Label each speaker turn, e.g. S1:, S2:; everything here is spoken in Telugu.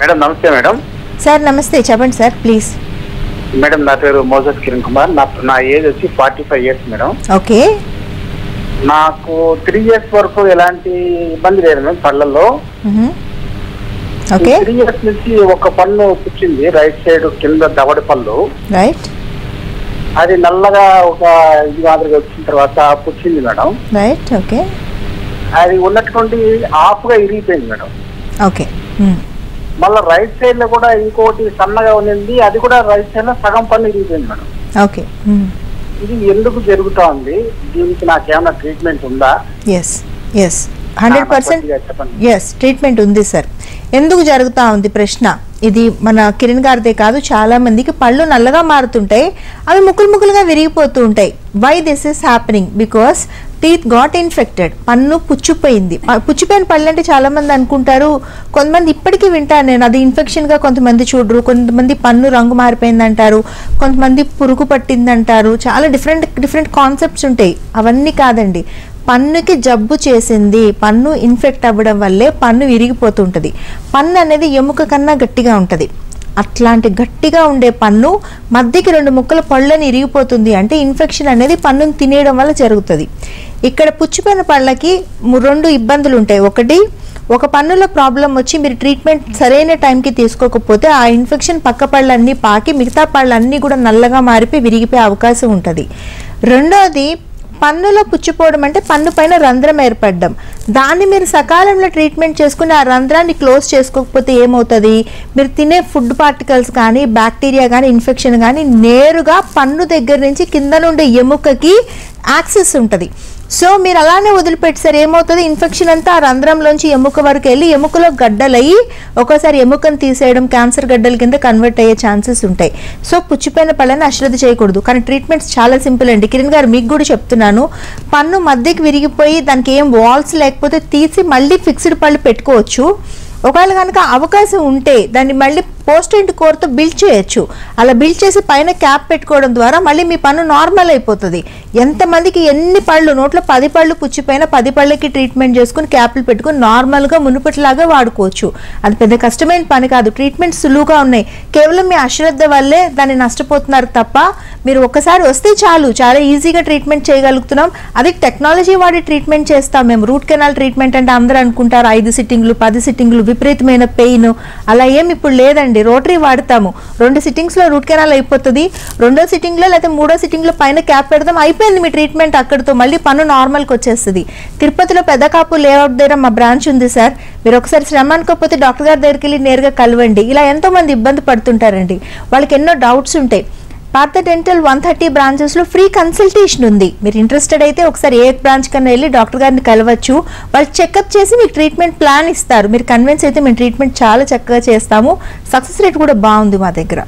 S1: మేడం నమస్తే మేడం.
S2: సార్ నమస్తే. చెప్పండి సార్ ప్లీజ్.
S1: మేడం నా పేరు మోజస్ కిరణ్ కుమార్. నా నా ఏజ్ వచ్చి forty five years madam.
S2: Okay.
S1: నాకు త్రీ ఇయర్స్ వరకు ఎలాంటి ఇబ్బంది లేదు మేడం పళ్ళల్లో. త్రీ ఇయర్స్ నుంచి ఒక పన్ను పుచ్చింది రైట్ సైడ్ కింద దవడి పళ్ళు.
S2: రైట్.
S1: అది నల్లగా ఒక ఇది మాదిరిగా వచ్చిన తర్వాత పుచ్చింది మేడం.
S2: Right okay.
S1: అది ఉన్నటువంటి హాఫ్గా ఇరిగిపోయింది మేడం.
S2: ఓకే.
S1: మళ్ళీ రైట్ సైడ్లో కూడా ఇంకోటి సన్నగా ఉన్నింది. అది కూడా రైట్ సైడ్లో సగం పన్ను ఇరిగిపోయింది మేడం.
S2: ఓకే.
S1: ఇది ఎందుకు జరుగుతా ఉంది దీనికి నాకేమైనా ట్రీట్మెంట్ ఉందా?
S2: Yes yes hundred percent yes treatment ఉంది సార్ ఎందుకు జరుగుతూ ఉంది ప్రశ్న? ఇది మన కిరణ్ గారిదే కాదు చాలా మందికి పళ్ళు నల్లగా మారుతుంటాయి అవి ముక్కులు ముక్కులుగా విరిగిపోతూ ఉంటాయి. Why this is happening because teeth got infected పన్ను పుచ్చిపోయింది. ప- పుచ్చిపోయిన పళ్ళు అంటే చాలా మంది అనుకుంటారు కొంతమంది ఇప్పటికీ వింటాను నేను అది ఇన్ఫెక్షన్గా కొంతమంది చూడరు కొంతమంది పన్ను రంగు మారిపోయింది అంటారు కొంతమంది పురుగు పట్టింది అంటారు చాలా డిఫరెంట్ డిఫరెంట్ కాన్సెప్ట్స్ ఉంటాయి. అవన్నీ కాదండి. పన్నుకి జబ్బు చేసింది పన్ను ఇన్ఫెక్ట్ అవ్వడం వల్లే పన్ను విరిగిపోతుంటుంది. పన్ను అనేది ఎముక కన్నా గట్టిగా ఉంటుంది. అట్లాంటి గట్టిగా ఉండే పన్ను మధ్యకి రెండు ముక్కల పళ్ళని ఇరిగిపోతుంది అంటే ఇన్ఫెక్షన్ అనేది పన్నును తినేయడం వల్ల జరుగుతుంది. ఇక్కడ పుచ్చిపోయిన పళ్ళకి రెండు ఇబ్బందులు ఉంటాయి ఒకటి ఒక పన్నులో ప్రాబ్లం వచ్చి మీరు ట్రీట్మెంట్ సరైన టైంకి తీసుకోకపోతే ఆ ఇన్ఫెక్షన్ పక్క పళ్ళన్నీ పాకి మిగతా పళ్ళన్నీ కూడా నల్లగా మారిపోయి విరిగిపోయే అవకాశం ఉంటుంది. రెండోది పన్నులో పుచ్చిపోవడం అంటే పన్ను పైన రంధ్రం ఏర్పడడం. దాన్ని మీరు సకాలంలో ట్రీట్మెంట్ చేసుకుని ఆ రంధ్రాన్ని క్లోజ్ చేసుకోకపోతే ఏమవుతుంది? మీరు తినే ఫుడ్ పార్టికల్స్ కానీ బ్యాక్టీరియా కానీ ఇన్ఫెక్షన్ కానీ నేరుగా పన్ను దగ్గర నుంచి కింద నుండి ఎముకకి యాక్సెస్ ఉంటుంది. సో మీరు అలానే వదిలిపెట్టారు ఏమవుతుంది? ఇన్ఫెక్షన్ అంతా ఆ రంధ్రంలోంచి ఎముక వరకు వెళ్ళి ఎముకలో గడ్డలయ్యి ఒక్కోసారి ఎముకను తీసేయడం క్యాన్సర్ గడ్డల కింద కన్వర్ట్ అయ్యే ఛాన్సెస్ ఉంటాయి. సో పుచ్చిపోయిన పళ్ళని అశ్రద్ధ చేయకూడదు. కానీ ట్రీట్మెంట్స్ చాలా సింపుల్ అండి. కిరణ్ గారు మీకు కూడా చెప్తున్నాను. పన్ను మధ్యకి విరిగిపోయి దానికి ఏం వాల్స్ లేకపోతే తీసి మళ్ళీ ఫిక్స్డ్ పళ్ళు పెట్టుకోవచ్చు. ఒకవేళ కనుక అవకాశం ఉంటే దాన్ని మళ్ళీ పోస్ట్ ఇంట్ కోర్తో బిల్డ్ చేయొచ్చు. అలా బిల్డ్ చేసి పైన క్యాప్ పెట్టుకోవడం ద్వారా మళ్ళీ మీ పన్ను నార్మల్ అయిపోతుంది. ఎంతమందికి ఎన్ని పళ్ళు? నోట్లో పది పళ్ళు పుచ్చిపోయిన పది పళ్ళకి ట్రీట్మెంట్ చేసుకుని క్యాప్లు పెట్టుకుని నార్మల్గా మునుపటిలాగా వాడుకోవచ్చు. అది పెద్ద కష్టమైన పని కాదు. ట్రీట్మెంట్ సులువుగా ఉన్నాయి. కేవలం మీ అశ్రద్ధ వల్లే దాన్ని నష్టపోతున్నారు తప్ప మీరు ఒక్కసారి వస్తే చాలు. చాలా ఈజీగా ట్రీట్మెంట్ చేయగలుగుతున్నాం. అది టెక్నాలజీ వాడి ట్రీట్మెంట్ చేస్తాం మేము. రూట్ కెనాల్ ట్రీట్మెంట్ అంటే అందరూ అనుకుంటారు. ఐదు సిట్టింగ్లు పది సిట్టింగ్లు విపరీతమైన పెయిన్ అలా ఏం ఇప్పుడు లేదండి. రోటరీ వాడతాము. రెండు సిట్టింగ్స్లో రూట్ కెనాల్ అయిపోతుంది. రెండో సిట్టింగ్లో లేకపోతే మూడో సిట్టింగ్లో పైన క్యాప్ పెడదాం. అయిపోయింది. మీ ట్రీట్మెంట్ అక్కడితో మళ్ళీ పన్ను నార్మల్కి వచ్చేస్తుంది. తిరుపతిలో పెద్దకాపు లేఅవుట్ దగ్గర మా బ్రాంచ్ ఉంది సార్. మీరు ఒకసారి శ్రమ అనుకోకపోతే డాక్టర్ గారి దగ్గరికి వెళ్ళి నేరుగా కలవండి. ఇలా ఎంతోమంది ఇబ్బంది పడుతుంటారండి. వాళ్ళకి ఎన్నో డౌట్స్ ఉంటాయి. పార్థ డెంటల్ వన్ థర్టీ బ్రాంచెస్లో ఫ్రీ కన్సల్టేషన్ ఉంది. మీరు ఇంట్రెస్టెడ్ అయితే ఒకసారి ఏ బ్రాంచ్ కన్నా వెళ్ళి డాక్టర్ గారిని కలవచ్చు. వాళ్ళు చెకప్ చేసి మీకు ట్రీట్మెంట్ ప్లాన్ ఇస్తారు. మీరు కన్విన్స్ అయితే మేము ట్రీట్మెంట్ చాలా చక్కగా చేస్తాము. సక్సెస్ రేట్ కూడా బాగుంది మా దగ్గర.